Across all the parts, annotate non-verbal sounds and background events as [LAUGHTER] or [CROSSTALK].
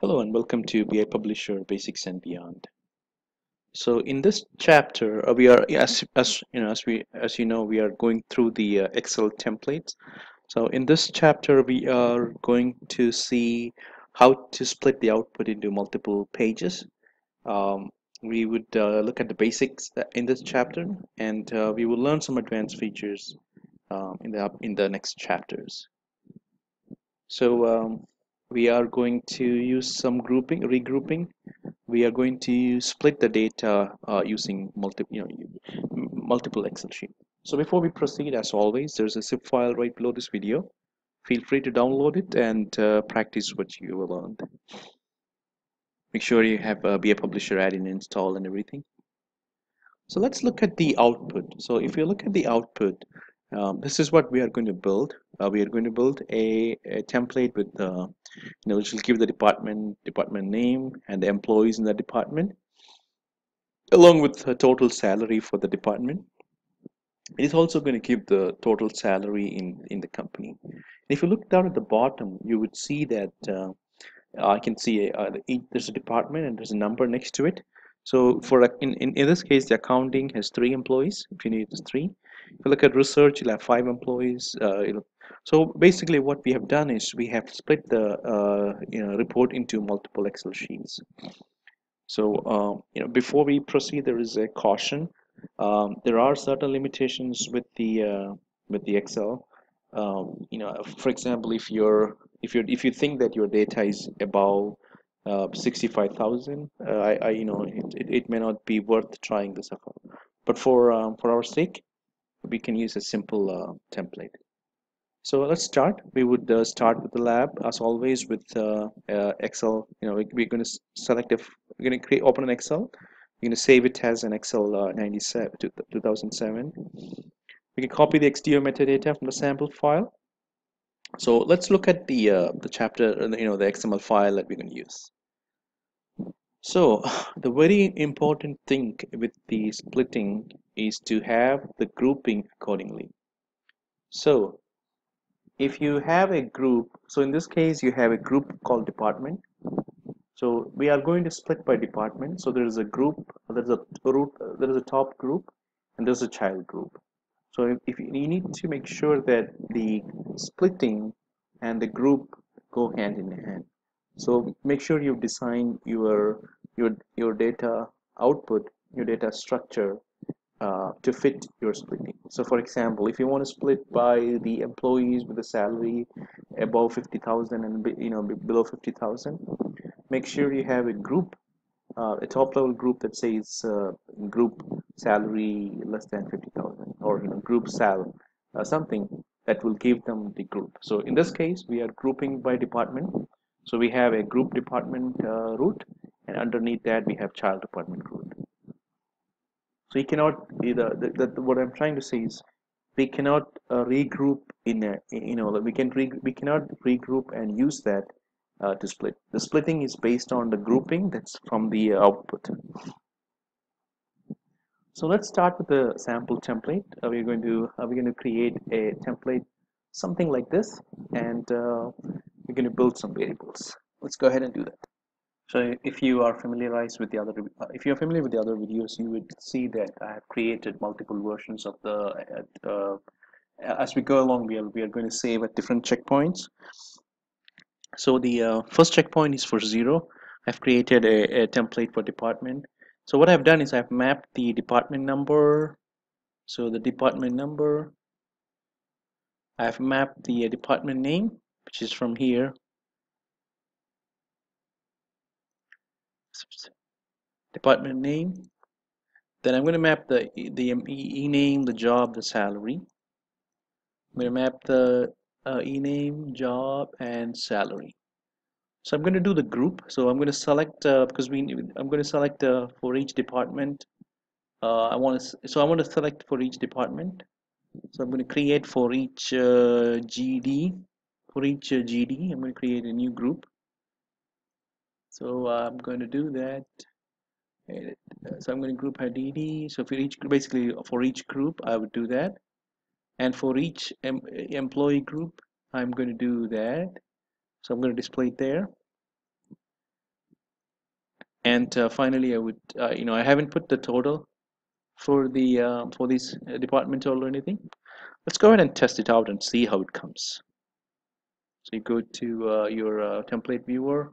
Hello and welcome to BI Publisher Basics and Beyond. So in this chapter, uh, we are as as you know as we as you know we are going through the uh, Excel templates. So in this chapter, we are going to see how to split the output into multiple pages. Um, we would uh, look at the basics uh, in this chapter, and uh, we will learn some advanced features um, in the in the next chapters. So um, we are going to use some grouping regrouping. We are going to split the data uh, using multiple you know multiple excel sheet. So before we proceed as always there's a zip file right below this video. Feel free to download it and uh, practice what you learned. Make sure you have a BI publisher add-in installed and everything. So let's look at the output. So if you look at the output um, this is what we are going to build. Uh, we are going to build a, a template with you know which will give the department department name and the employees in the department along with the total salary for the department. It is also going to give the total salary in in the company. If you look down at the bottom you would see that uh, I can see uh, there's a department and there's a number next to it. So for in, in, in this case the accounting has three employees. If you need three if you look at research you'll have five employees uh, so basically what we have done is we have split the uh, you know report into multiple excel sheets. So um, you know before we proceed there is a caution. Um, there are certain limitations with the uh, with the excel. Um, you know for example if you're if you if you think that your data is above uh, 65,000 uh, I, I you know it, it, may not be worth trying this out but for um, for our sake we can use a simple uh, template. So let's start. We would uh, start with the lab as always with uh, uh excel. You know we, are going to select if we're going to create open an excel. We're going to save it as an excel uh, 97 2007 we can copy the xdo metadata from the sample file. So let's look at the the chapter you know the xml file that we're going to use so [SIGHS] the very important thing with the splitting is to have the grouping accordingly. So if you have a group, so in this case you have a group called department. So we are going to split by department. So there is a group, there is a root, there is a top group, and there's a child group. So if, if you need to make sure that the splitting and the group go hand in hand so make sure you design your your your data output your data structure uh, to fit your splitting. So for example if you want to split by the employees with a salary above 50,000 and you know below 50,000 make sure you have a group uh, a top level group that says uh, group salary less than 50,000 or you know group sal uh, something that will give them the group. So in this case we are grouping by department so we have a group department uh, root and underneath that we have child department root. So you cannot either, the, the, what I'm trying to say is we cannot uh, regroup in a, you know, we can re, we cannot regroup and use that uh, to split. The splitting is based on the grouping that's from the output. So let's start with the sample template. Uh, we're going to uh, we're going to create a template something like this and uh, we're going to build some variables. Let's go ahead and do that. So if you are familiarized with the other uh, if you're familiar with the other videos you would see that I have created multiple versions of the uh, as we go along we are, we are going to save at different checkpoints. So the uh, first checkpoint is for zero. I've created a, a template for department. So what I've done is I've mapped the department number. So the department number I've mapped the uh, department name which is from here. Department name. Then I'm going to map the the e name the job the salary. I'm going to map the uh, e name job and salary. So I'm going to do the group. So I'm going to select uh, because we I'm going to select uh, for each department. Uh, I want to so I want to select for each department so I'm going to create for each uh, GD for each uh, GD I'm going to create a new group. So uh, I'm going to do that. Uh, so I'm going to group by DD so for each basically for each group I would do that. And for each em employee group I'm going to do that. So I'm going to display it there. And uh, finally I would uh, you know I haven't put the total for the uh, for this uh, department or anything? Let's go ahead and test it out and see how it comes. So you go to uh, your uh, template viewer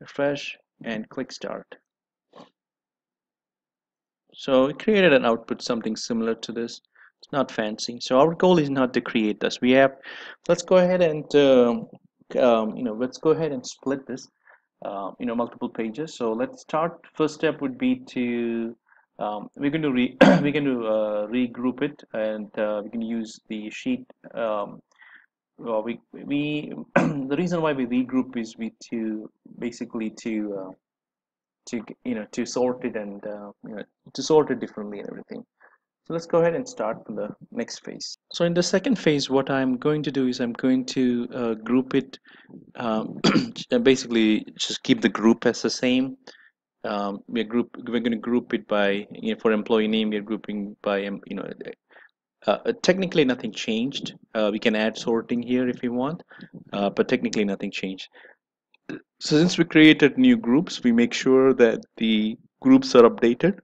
refresh and click start. So it created an output something similar to this. It's not fancy. So our goal is not to create this. We have let's go ahead and um, um, you know let's go ahead and split this uh, you know multiple pages. So let's start. First step would be to um, we're going to re we're going to uh, regroup it and uh, we can use the sheet um, well we we [CLEARS THROAT] the reason why we regroup is we to basically to uh, to you know to sort it and uh, you know to sort it differently and everything. So let's go ahead and start the next phase. So in the second phase what I'm going to do is I'm going to uh, group it um, [CLEARS THROAT] basically just keep the group as the same um, we're group we're going to group it by you know, for employee name we're grouping by um, you know uh, uh, technically nothing changed. Uh, we can add sorting here if you want uh, but technically nothing changed. So since we created new groups we make sure that the groups are updated.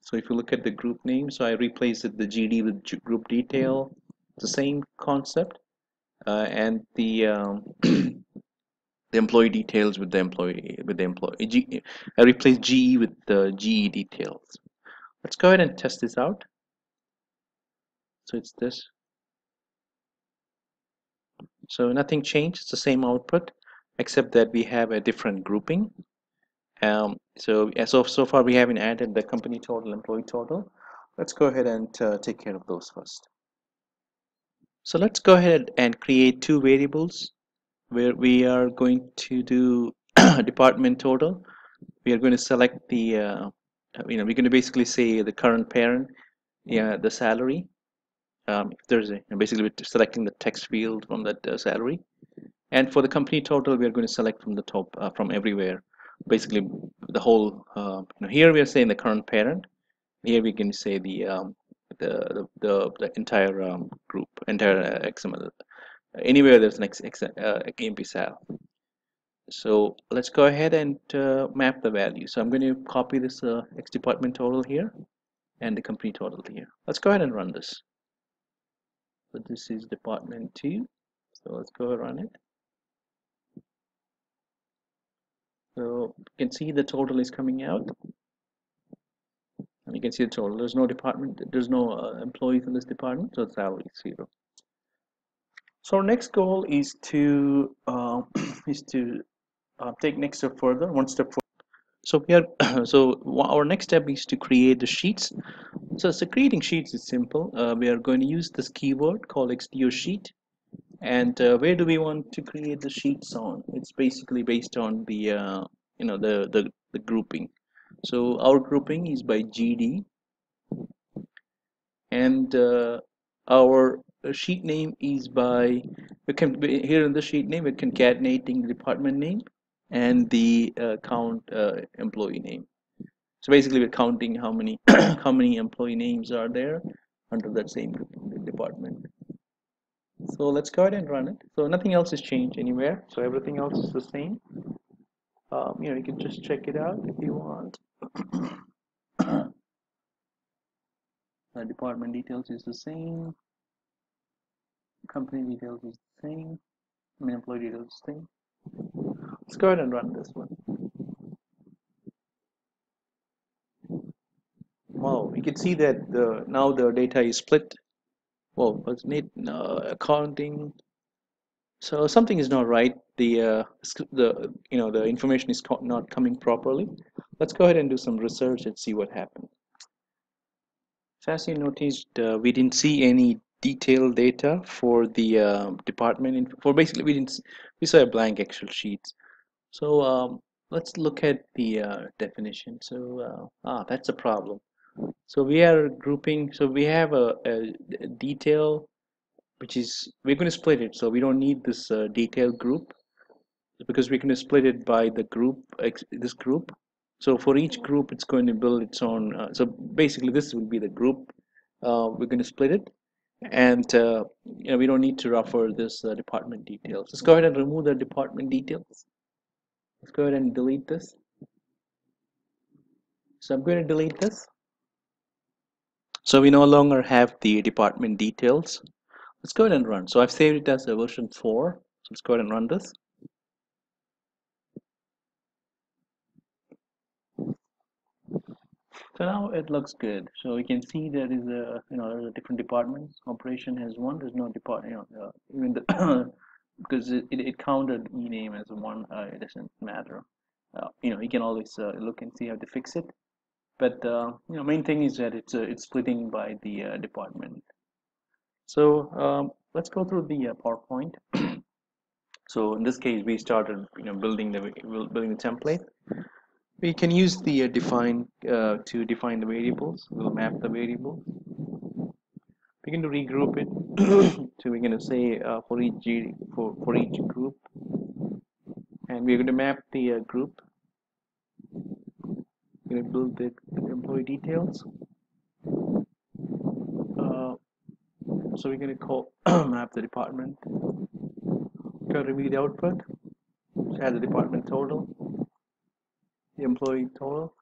So if you look at the group name so I replaced it, the GD with group detail the same concept. Uh, and the um, [CLEARS THROAT] the employee details with the employee with the employee I replace GE with the GE details. Let's go ahead and test this out. So it's this. So nothing changed it's the same output except that we have a different grouping. Um, so so so far we haven't added the company total employee total. Let's go ahead and uh, take care of those first. So let's go ahead and create two variables where we are going to do [CLEARS THROAT] department total. We are going to select the uh, you know we're going to basically say the current parent yeah the salary. Um, there's a basically selecting the text field from that uh, salary. And for the company total we are going to select from the top uh, from everywhere. Basically the whole uh, you know, here we are saying the current parent. Here we can say the um, the, the, the, the entire um, group entire uh, XML anywhere there's an X, X, uh, sal. So let's go ahead and uh, map the value. So I'm going to copy this uh, X department total here and the company total here. Let's go ahead and run this. So this is department 2. So let's go and run it. So you can see the total is coming out. And you can see the total. There's no department, there's no uh, employees in this department, so salary is zero. So our next goal is to uh, [CLEARS THROAT] is to uh, take next step further, one step further. So we are [CLEARS THROAT] so our next step is to create the sheets. So, so creating sheets is simple. Uh, we are going to use this keyword called XDO sheet. And uh, where do we want to create the sheets on? It's basically based on the uh, you know the, the the grouping. So our grouping is by GD, and uh, our sheet name is by here in the sheet name we're concatenating department name and the uh, count uh, employee name. So basically we're counting how many [COUGHS] how many employee names are there under that same department. So let's go ahead and run it. So nothing else has changed anywhere. So everything else is the same. Um, you know you can just check it out if you want. [COUGHS] The department details is the same company details is the same I mean employee details is the same. Let's go ahead and run this one. Wow you can see that the now the data is split. Well what's need uh, accounting. So something is not right. The uh, the you know the information is not coming properly. Let's go ahead and do some research and see what happened. So as you noticed uh, we didn't see any detailed data for the uh, department for basically we didn't we saw a blank excel sheet. So um, let's look at the uh, definition. So uh, ah that's a problem. So we are grouping so we have a, a, detail which is we're going to split it. So we don't need this uh, detail group because we're going to split it by the group this group. So for each group it's going to build its own uh, so basically this will be the group. Uh, we're going to split it and uh, you know we don't need to refer this uh, department details. Let's go ahead and remove the department details. Let's go ahead and delete this. So I'm going to delete this. So we no longer have the department details. Let's go ahead and run. So I've saved it as a version 4 so let's go ahead and run this so now it looks good. So we can see there is a you know there's a different departments operation has one. There's no department you know uh, even the [COUGHS] because it, it, it counted e name as one uh, it doesn't matter. Uh, you know you can always uh, look and see how to fix it. But uh, you know main thing is that it's uh, it's splitting by the department. So um, let's go through the PowerPoint. [COUGHS] So in this case we started you know building the building the template we can use the uh, define uh, to define the variables. We'll map the variables. We can to regroup it. [CLEARS THROAT] So we're going to say uh, for each for for each group. And we're going to map the uh, group. We're going to build the, employee details. Uh, so we're going to call [CLEARS THROAT] map the department. Go review the output. Add the department total employee total.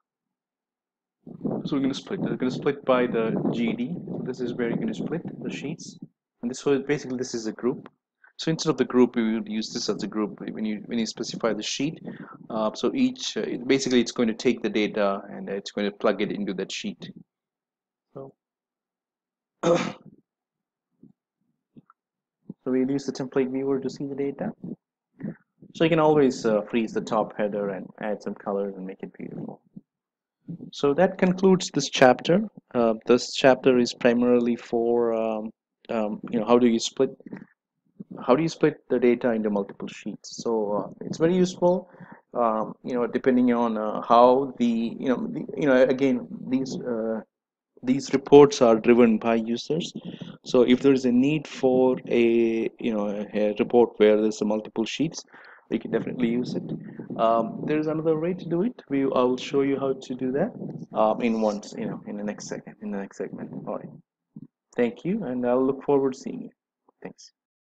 So we're going to split. We're going to split by the GD. This is where you're going to split the sheets. And this was basically this is a group. So instead of the group, we would use this as a group when you when you specify the sheet. Uh, so each uh, basically it's going to take the data and it's going to plug it into that sheet. So. [COUGHS] so we'll use the template viewer to see the data. So you can always uh, freeze the top header and add some colors and make it beautiful. So that concludes this chapter. Uh, this chapter is primarily for um, um, you know how do you split how do you split the data into multiple sheets. So uh, it's very useful. Um, you know depending on uh, how the you know the, you know again these uh, these reports are driven by users so if there is a need for a you know a report where there's multiple sheets we can definitely use it. Um, there's another way to do it. We I will show you how to do that um, in once you know in the next second in the next segment. All right. Thank you and I'll look forward to seeing you. Thanks